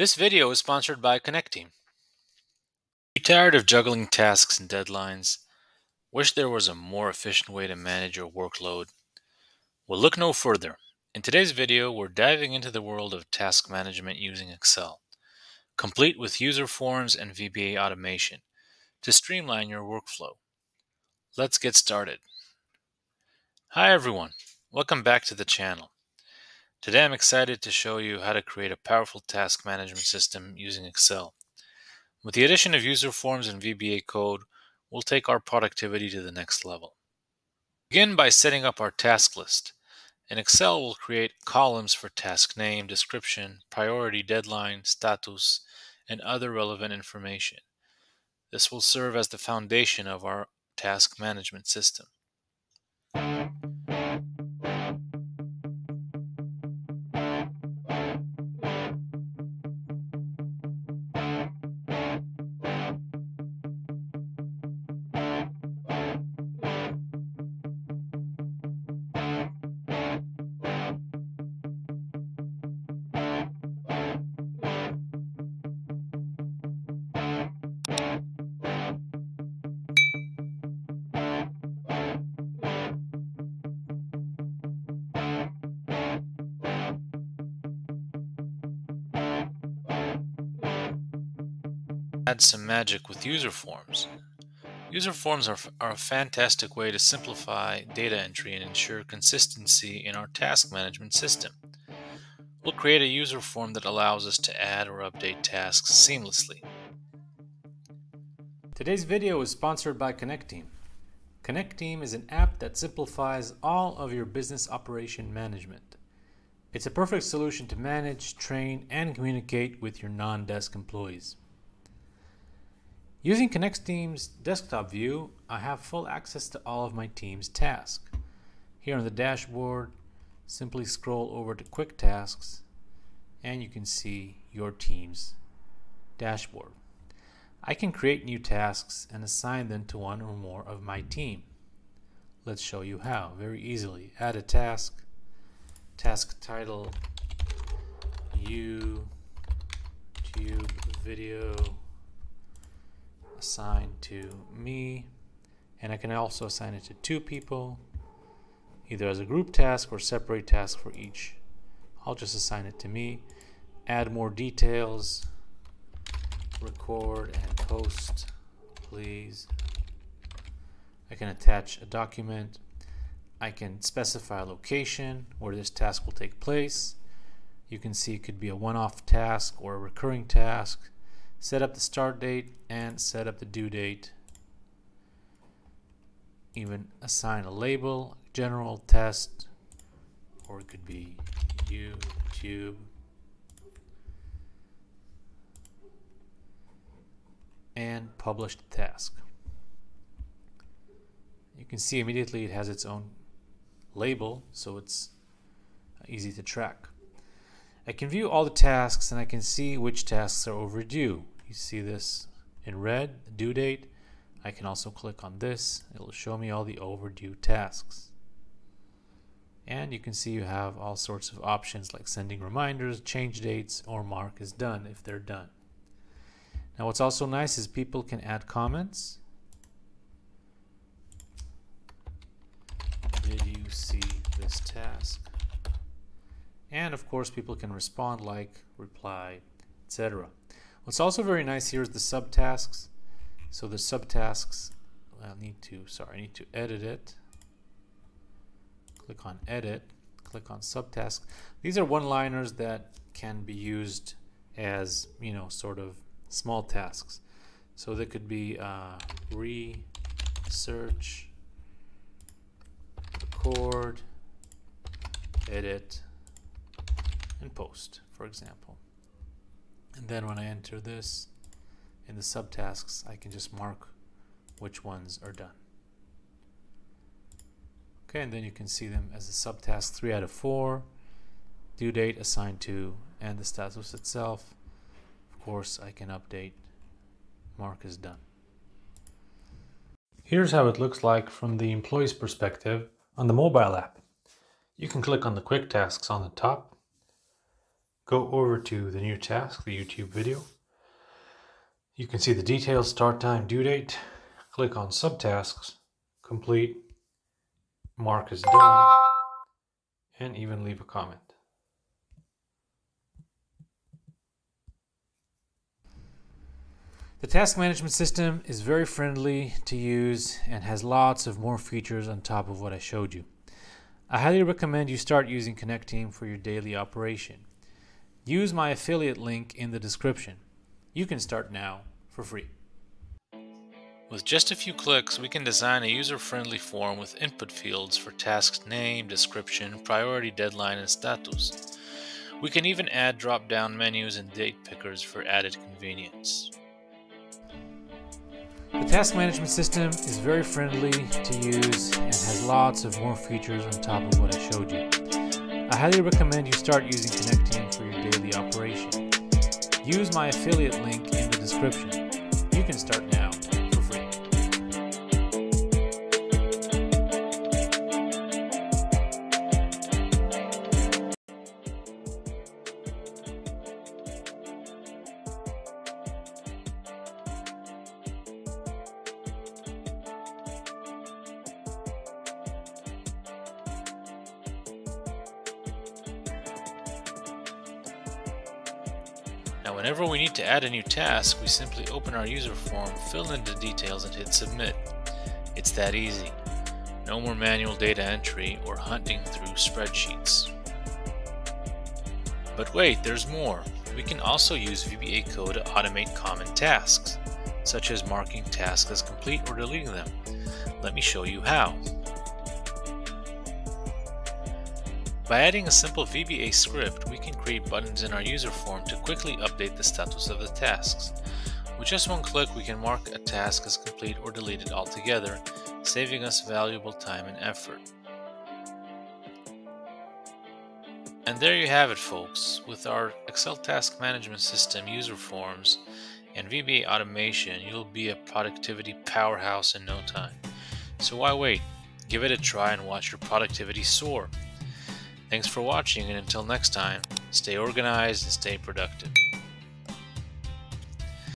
This video is sponsored by Connecteam. You tired of juggling tasks and deadlines? Wish there was a more efficient way to manage your workload? Well, look no further. In today's video, we're diving into the world of task management using Excel, complete with user forms and VBA automation to streamline your workflow. Let's get started. Hi everyone, welcome back to the channel. Today I'm excited to show you how to create a powerful task management system using Excel. With the addition of user forms and VBA code, we'll take our productivity to the next level. Begin by setting up our task list. In Excel, we'll create columns for task name, description, priority, deadline, status, and other relevant information. This will serve as the foundation of our task management system. Add some magic with user forms. User forms are, are a fantastic way to simplify data entry and ensure consistency in our task management system. We'll create a user form that allows us to add or update tasks seamlessly. Today's video is sponsored by Connecteam. Connect Team is an app that simplifies all of your business operation management. It's a perfect solution to manage, train, and communicate with your non-desk employees. Using Connecteam's desktop view, I have full access to all of my team's tasks. Here on the dashboard, simply scroll over to Quick Tasks and you can see your team's dashboard. I can create new tasks and assign them to one or more of my team. Let's show you how very easily. Add a task, task title, YouTube video assigned to me and I can also assign it to two people either as a group task or separate task for each. I'll just assign it to me, add more details, record and post please. I can attach a document. I can specify a location where this task will take place. You can see it could be a one-off task or a recurring task set up the start date and set up the due date. Even assign a label general test or it could be YouTube. And publish the task. You can see immediately it has its own label so it's easy to track. I can view all the tasks and I can see which tasks are overdue. You see this in red, the due date. I can also click on this. It will show me all the overdue tasks. And you can see you have all sorts of options like sending reminders, change dates, or mark as done if they're done. Now what's also nice is people can add comments. Did you see this task? And of course, people can respond, like, reply, etc. What's also very nice here is the subtasks. So the subtasks, I need to, sorry, I need to edit it. Click on edit, click on subtasks. These are one-liners that can be used as, you know, sort of small tasks. So they could be uh, research, record, edit, and post, for example. And then when I enter this in the subtasks, I can just mark which ones are done. Okay, and then you can see them as a subtask 3 out of 4, due date assigned to, and the status itself. Of course, I can update mark is done. Here's how it looks like from the employee's perspective on the mobile app. You can click on the quick tasks on the top go over to the new task, the YouTube video. You can see the details, start time, due date. Click on subtasks, complete, mark as done, and even leave a comment. The task management system is very friendly to use and has lots of more features on top of what I showed you. I highly recommend you start using Connecteam for your daily operation. Use my affiliate link in the description. You can start now for free. With just a few clicks, we can design a user-friendly form with input fields for tasks name, description, priority deadline, and status. We can even add drop-down menus and date pickers for added convenience. The task management system is very friendly to use and has lots of more features on top of what I showed you. I highly recommend you start using Connect Use my affiliate link in the description. You can start now. Now whenever we need to add a new task, we simply open our user form, fill in the details and hit submit. It's that easy. No more manual data entry or hunting through spreadsheets. But wait, there's more. We can also use VBA code to automate common tasks, such as marking tasks as complete or deleting them. Let me show you how. By adding a simple VBA script, we can create buttons in our user form to quickly update the status of the tasks. With just one click, we can mark a task as complete or deleted altogether, saving us valuable time and effort. And there you have it folks, with our Excel Task Management System user forms and VBA automation, you'll be a productivity powerhouse in no time. So why wait? Give it a try and watch your productivity soar. Thanks for watching and until next time, stay organized and stay productive.